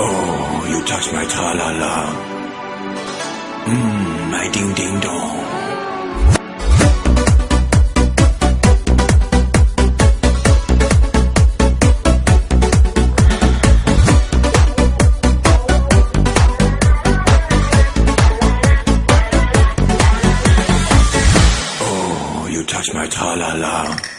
Oh, you touch my tra-la-la. Mmm, my ding-ding-dong. Oh, touch my ta-la-la. la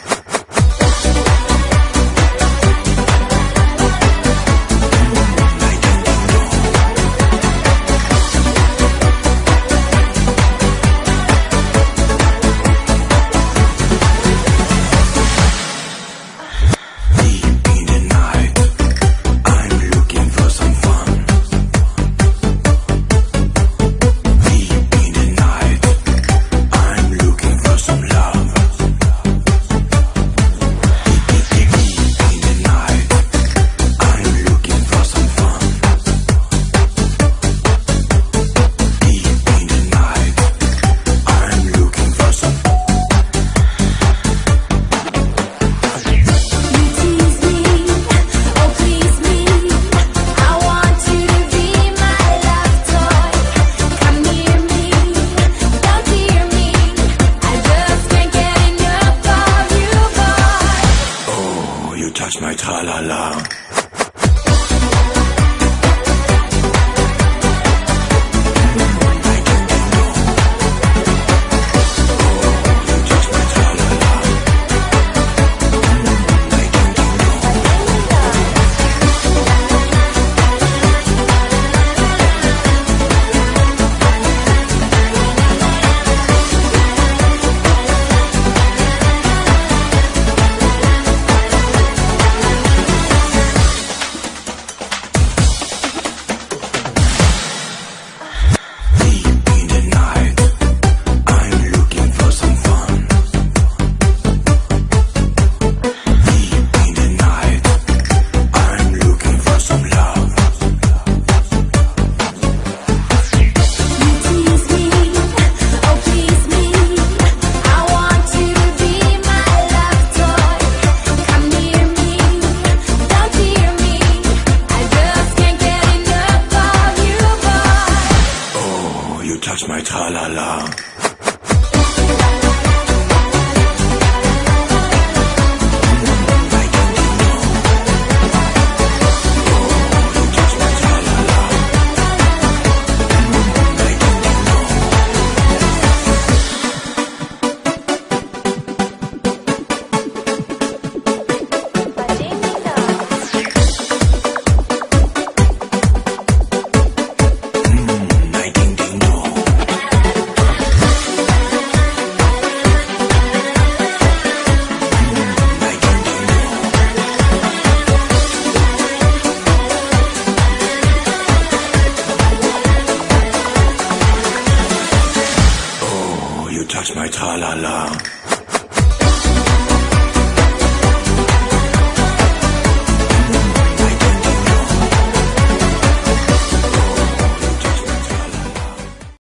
you touch my tra-la-la. la la touch my tralala. touch my tra-la-la. la la